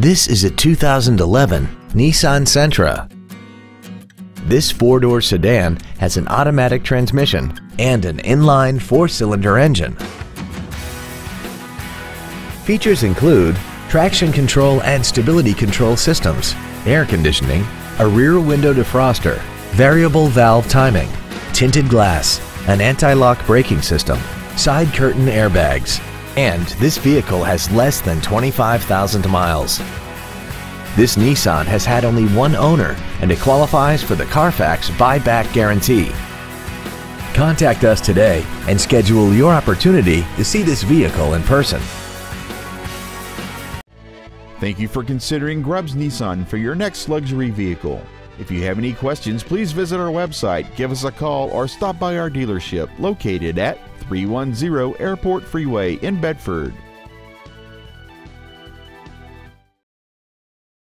This is a 2011 Nissan Sentra. This four-door sedan has an automatic transmission and an inline four-cylinder engine. Features include traction control and stability control systems, air conditioning, a rear window defroster, variable valve timing, tinted glass, an anti-lock braking system, side curtain airbags, and this vehicle has less than 25,000 miles. This Nissan has had only one owner and it qualifies for the Carfax buyback guarantee. Contact us today and schedule your opportunity to see this vehicle in person. Thank you for considering Grubbs Nissan for your next luxury vehicle. If you have any questions, please visit our website, give us a call, or stop by our dealership located at 310 Airport Freeway in Bedford.